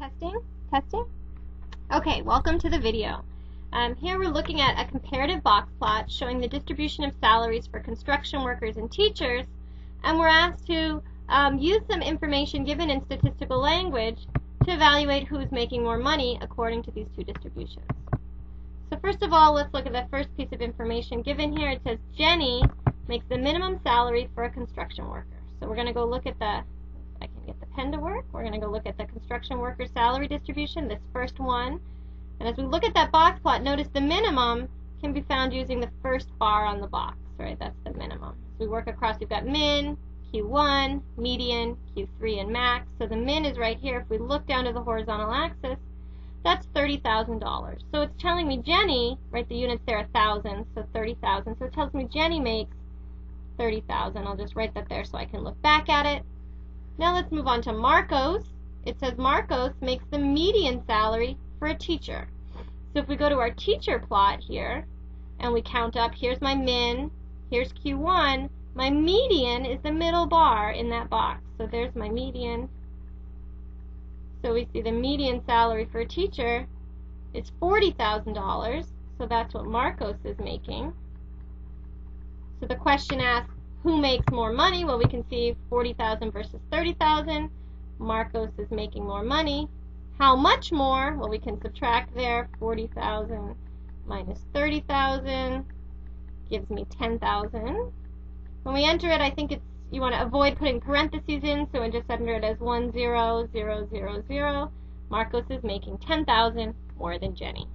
Testing? Testing? Okay, welcome to the video. Um, here we're looking at a comparative box plot showing the distribution of salaries for construction workers and teachers, and we're asked to um, use some information given in statistical language to evaluate who's making more money according to these two distributions. So first of all, let's look at the first piece of information given here. It says Jenny makes the minimum salary for a construction worker. So we're going to go look at the I can get the pen to work. We're going to go look at the construction worker salary distribution, this first one. And as we look at that box plot, notice the minimum can be found using the first bar on the box, right? That's the minimum. As we work across, we've got min, Q1, median, Q3, and max. So the min is right here. If we look down to the horizontal axis, that's $30,000. So it's telling me Jenny, right, the units there are 1,000, so 30,000. So it tells me Jenny makes 30,000. I'll just write that there so I can look back at it. Now let's move on to Marcos. It says Marcos makes the median salary for a teacher. So if we go to our teacher plot here, and we count up, here's my min, here's Q1, my median is the middle bar in that box. So there's my median. So we see the median salary for a teacher is $40,000. So that's what Marcos is making. So the question asks, who makes more money? Well, we can see 40,000 versus 30,000. Marcos is making more money. How much more? Well, we can subtract there. 40,000 minus 30,000 gives me 10,000. When we enter it, I think it's you want to avoid putting parentheses in, so we just enter it as 1, 0, 0, 0, 0. Marcos is making 10,000 more than Jenny.